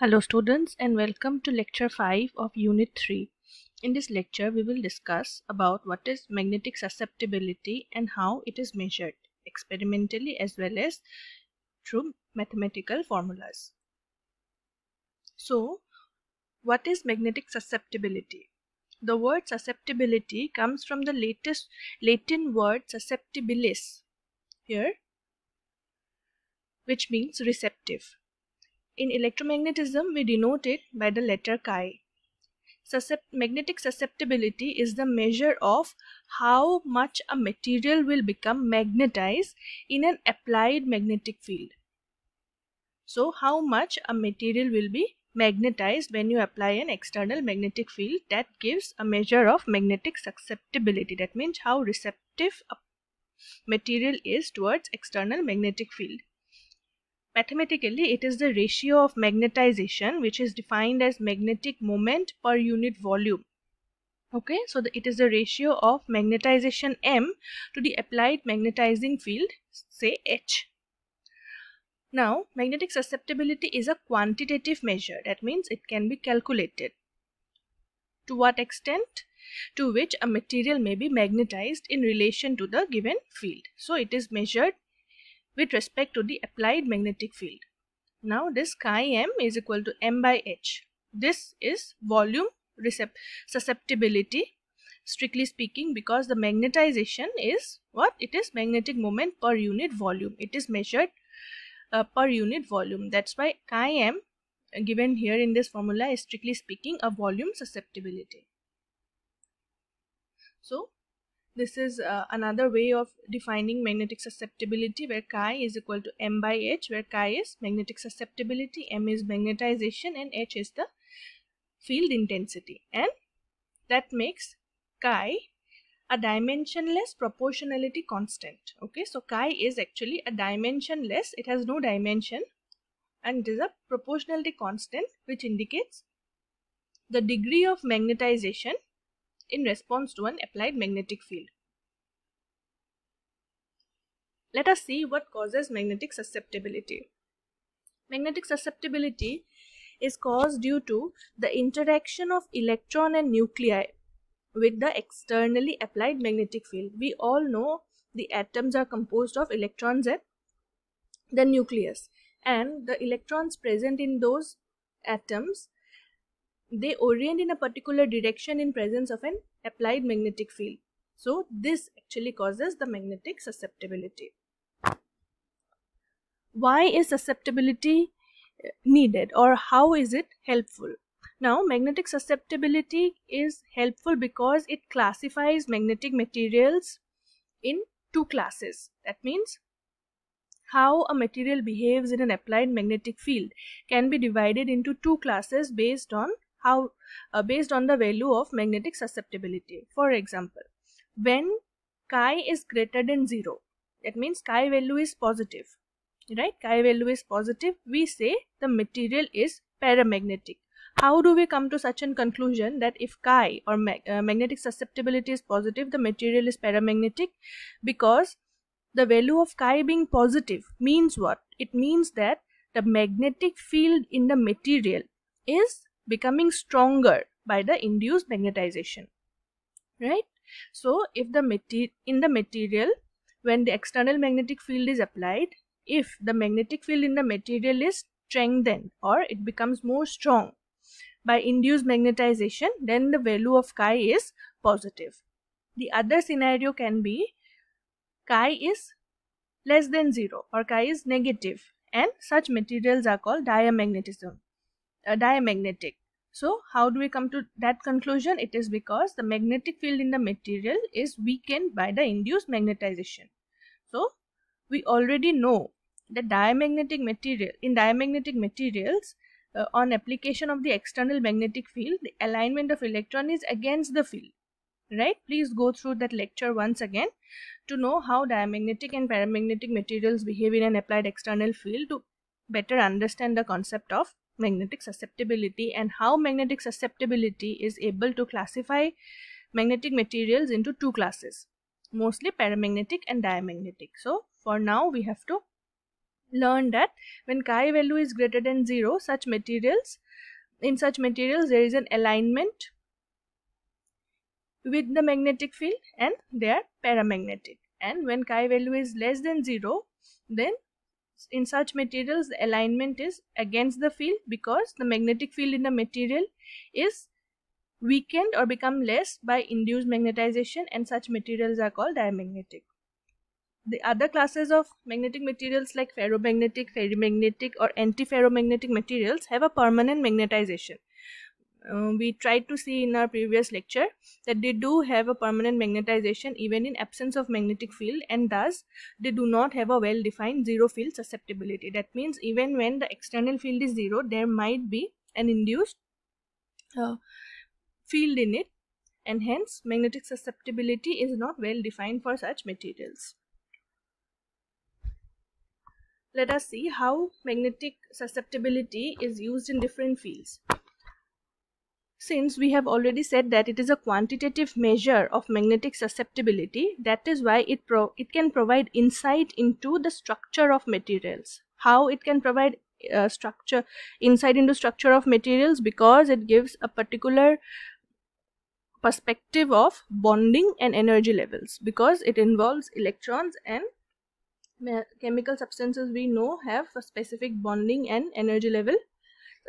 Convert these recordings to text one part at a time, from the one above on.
Hello students and welcome to lecture 5 of unit 3. In this lecture we will discuss about what is magnetic susceptibility and how it is measured experimentally as well as through mathematical formulas. So what is magnetic susceptibility? The word susceptibility comes from the latest Latin word susceptibilis here which means receptive in electromagnetism, we denote it by the letter chi. Suscept magnetic susceptibility is the measure of how much a material will become magnetized in an applied magnetic field. So, how much a material will be magnetized when you apply an external magnetic field that gives a measure of magnetic susceptibility. That means how receptive a material is towards external magnetic field. Mathematically, it is the ratio of magnetization which is defined as magnetic moment per unit volume. Okay, so the, it is the ratio of magnetization M to the applied magnetizing field, say H. Now, magnetic susceptibility is a quantitative measure. That means it can be calculated. To what extent? To which a material may be magnetized in relation to the given field. So, it is measured with respect to the applied magnetic field. Now this chi m is equal to m by h. This is volume susceptibility strictly speaking because the magnetization is what? It is magnetic moment per unit volume. It is measured uh, per unit volume. That's why chi m given here in this formula is strictly speaking a volume susceptibility. So this is uh, another way of defining magnetic susceptibility where chi is equal to m by h where chi is magnetic susceptibility, m is magnetization and h is the field intensity and that makes chi a dimensionless proportionality constant. Okay, so chi is actually a dimensionless, it has no dimension and it is a proportionality constant which indicates the degree of magnetization in response to an applied magnetic field. Let us see what causes magnetic susceptibility. Magnetic susceptibility is caused due to the interaction of electron and nuclei with the externally applied magnetic field. We all know the atoms are composed of electrons and the nucleus and the electrons present in those atoms they orient in a particular direction in presence of an applied magnetic field. So this actually causes the magnetic susceptibility. Why is susceptibility uh, needed or how is it helpful? Now magnetic susceptibility is helpful because it classifies magnetic materials in two classes. That means how a material behaves in an applied magnetic field can be divided into two classes based on how uh, based on the value of magnetic susceptibility. For example, when chi is greater than 0, that means chi value is positive, right? Chi value is positive, we say the material is paramagnetic. How do we come to such a conclusion that if chi or mag uh, magnetic susceptibility is positive, the material is paramagnetic? Because the value of chi being positive means what? It means that the magnetic field in the material is becoming stronger by the induced magnetization right? So if the in the material when the external magnetic field is applied if the magnetic field in the material is strengthened or it becomes more strong by induced magnetization then the value of chi is positive. The other scenario can be chi is less than 0 or chi is negative and such materials are called diamagnetism uh, diamagnetic. So how do we come to that conclusion? It is because the magnetic field in the material is weakened by the induced magnetization. So we already know that diamagnetic material in diamagnetic materials uh, on application of the external magnetic field the alignment of electron is against the field right please go through that lecture once again to know how diamagnetic and paramagnetic materials behave in an applied external field to better understand the concept of magnetic susceptibility and how magnetic susceptibility is able to classify magnetic materials into two classes mostly paramagnetic and diamagnetic. So for now we have to learn that when chi value is greater than 0 such materials in such materials there is an alignment with the magnetic field and they are paramagnetic. And when chi value is less than 0 then in such materials the alignment is against the field because the magnetic field in the material is weakened or become less by induced magnetization and such materials are called diamagnetic. The other classes of magnetic materials like ferromagnetic, ferrimagnetic or antiferromagnetic materials have a permanent magnetization. Uh, we tried to see in our previous lecture that they do have a permanent magnetization even in absence of magnetic field and thus they do not have a well defined zero field susceptibility. That means even when the external field is zero there might be an induced uh, field in it and hence magnetic susceptibility is not well defined for such materials. Let us see how magnetic susceptibility is used in different fields. Since we have already said that it is a quantitative measure of magnetic susceptibility, that is why it, it can provide insight into the structure of materials. How it can provide uh, structure insight into structure of materials because it gives a particular perspective of bonding and energy levels because it involves electrons and chemical substances we know have a specific bonding and energy level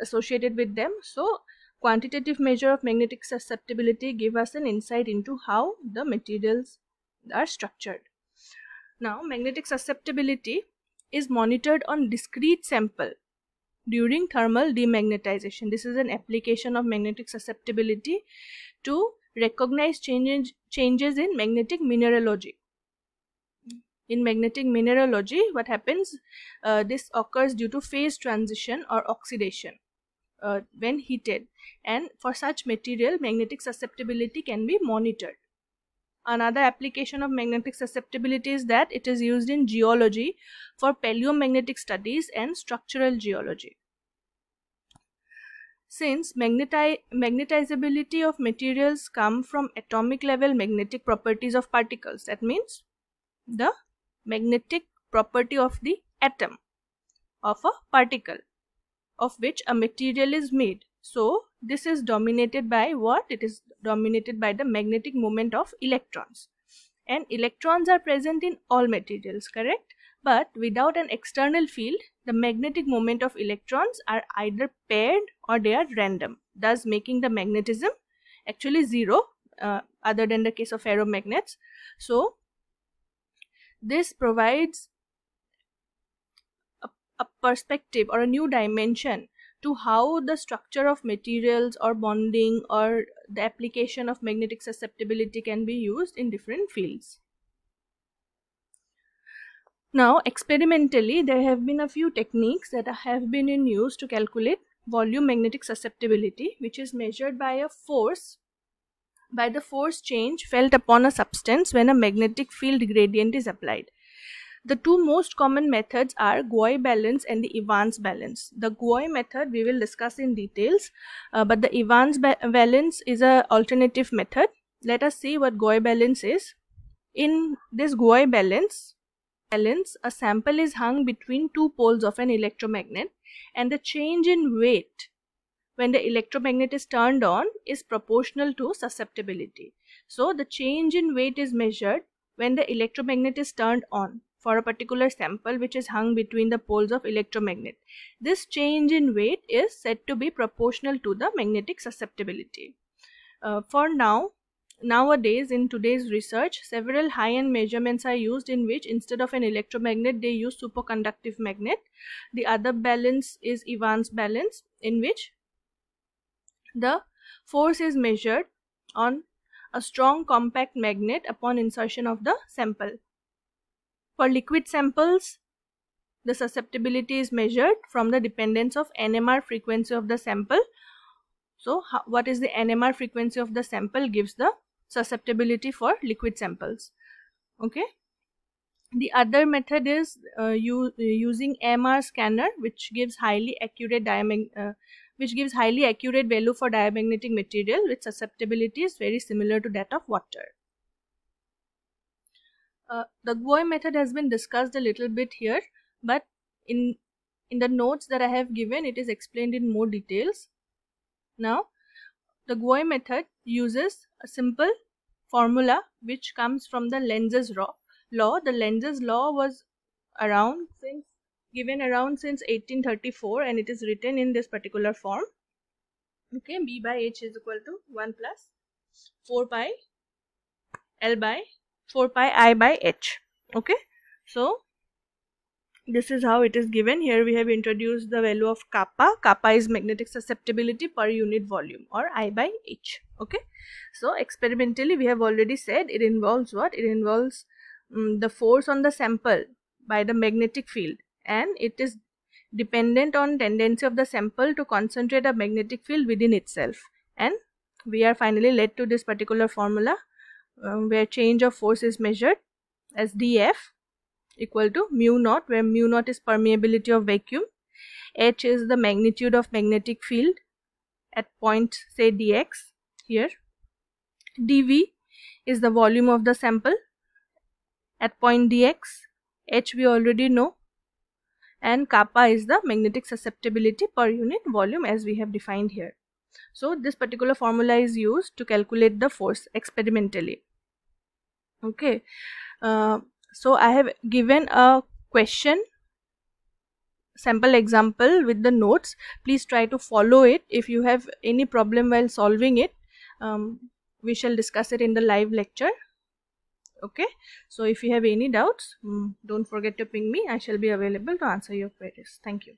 associated with them so quantitative measure of magnetic susceptibility give us an insight into how the materials are structured now magnetic susceptibility is monitored on discrete sample during thermal demagnetization this is an application of magnetic susceptibility to recognize changes, changes in magnetic mineralogy. In magnetic mineralogy, what happens? Uh, this occurs due to phase transition or oxidation uh, when heated and for such material magnetic susceptibility can be monitored. Another application of magnetic susceptibility is that it is used in geology for paleomagnetic studies and structural geology. Since magneti magnetizability of materials come from atomic level magnetic properties of particles, that means the magnetic property of the atom of a particle of which a material is made. So, this is dominated by what? It is dominated by the magnetic moment of electrons. And electrons are present in all materials, correct? But without an external field, the magnetic moment of electrons are either paired or they are random, thus making the magnetism actually zero uh, other than the case of ferromagnets. So, this provides a, perspective or a new dimension to how the structure of materials or bonding or the application of magnetic susceptibility can be used in different fields. Now, experimentally, there have been a few techniques that have been in use to calculate volume magnetic susceptibility, which is measured by a force, by the force change felt upon a substance when a magnetic field gradient is applied. The two most common methods are Gouy balance and the Evans balance. The Gouy method we will discuss in details, uh, but the Evans ba balance is an alternative method. Let us see what Gouy balance is. In this Gouy balance, balance, a sample is hung between two poles of an electromagnet and the change in weight when the electromagnet is turned on is proportional to susceptibility. So the change in weight is measured when the electromagnet is turned on for a particular sample which is hung between the poles of electromagnet. This change in weight is said to be proportional to the magnetic susceptibility. Uh, for now, Nowadays, in today's research, several high-end measurements are used in which instead of an electromagnet, they use superconductive magnet. The other balance is Evans balance in which the force is measured on a strong compact magnet upon insertion of the sample. For liquid samples, the susceptibility is measured from the dependence of NMR frequency of the sample. So, what is the NMR frequency of the sample gives the susceptibility for liquid samples okay the other method is uh, using MR scanner which gives highly accurate uh, which gives highly accurate value for diamagnetic material with susceptibility is very similar to that of water. Uh, the Gouy method has been discussed a little bit here but in in the notes that I have given it is explained in more details. Now the Gouy method uses a simple formula which comes from the Lenz's law. The Lenz's law was around since given around since 1834 and it is written in this particular form. Okay, B by H is equal to 1 plus 4 pi L by 4 pi I by H. Okay, so this is how it is given. Here we have introduced the value of kappa. Kappa is magnetic susceptibility per unit volume or i by h. Okay? So experimentally we have already said it involves what? It involves um, the force on the sample by the magnetic field and it is dependent on tendency of the sample to concentrate a magnetic field within itself. And we are finally led to this particular formula um, where change of force is measured as df equal to mu naught where mu naught is permeability of vacuum. H is the magnitude of magnetic field at point say dx here. dv is the volume of the sample at point dx. H we already know. And kappa is the magnetic susceptibility per unit volume as we have defined here. So this particular formula is used to calculate the force experimentally okay. Uh, so i have given a question sample example with the notes. Please try to follow it. If you have any problem while solving it um, we shall discuss it in the live lecture. Okay. So if you have any doubts um, don't forget to ping me. I shall be available to answer your queries. Thank you